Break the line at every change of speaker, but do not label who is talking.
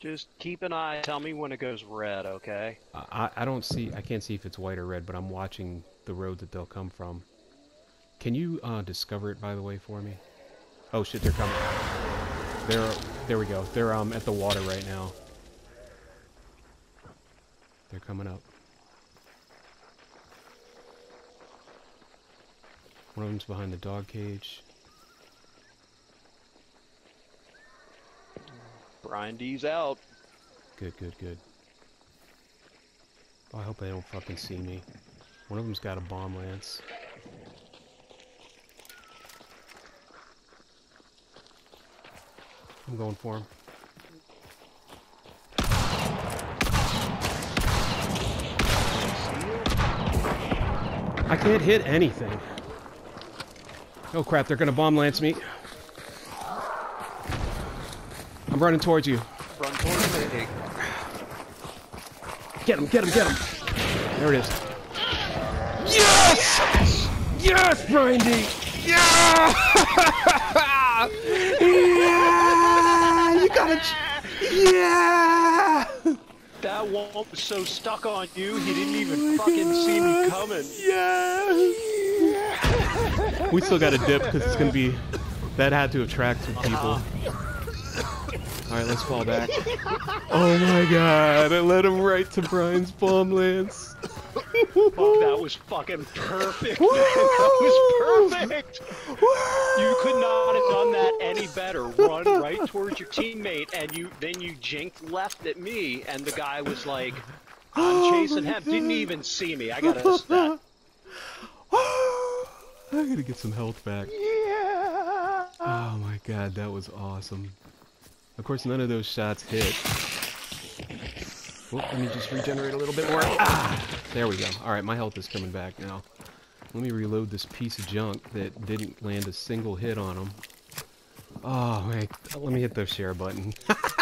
Just keep an eye. Tell me when it goes red, okay?
I, I don't see, I can't see if it's white or red, but I'm watching the road that they'll come from. Can you uh, discover it, by the way, for me? Oh shit, they're coming. They're, there we go. They're um at the water right now. They're coming up. One of them's behind the dog cage.
Brian D's out.
Good, good, good. Oh, I hope they don't fucking see me. One of them's got a bomb lance. I'm going for him. I can't hit anything. Oh crap, they're gonna bomb lance me. I'm running towards you.
Run towards me.
Get him, get him, get him. There it is. Yes! Yes, Brian D! Yeah! yeah! You got it! Yeah!
That one was so stuck on you, he didn't oh even fucking see me coming.
Yes! We still got a dip because it's gonna be. That had to attract some people. Alright, let's fall back. Oh my god, I led him right to Brian's bomb lance.
Oh, that was fucking perfect, man. That was perfect. You could not have done that any better. Run right towards your teammate, and you then you jinked left at me, and the guy was like, "I'm
Oh
chasing
my
him." Didn't even see me. I gotta. That, oh,
I gotta get some health back.
yeah.
Oh my god, that was awesome. Of course, none of those shots hit. Well, let me just regenerate a little bit more. Ah! There we go. Alright, my health is coming back now. Let me reload this piece of junk that didn't land a single hit on him. Oh, man. Let me hit the share button.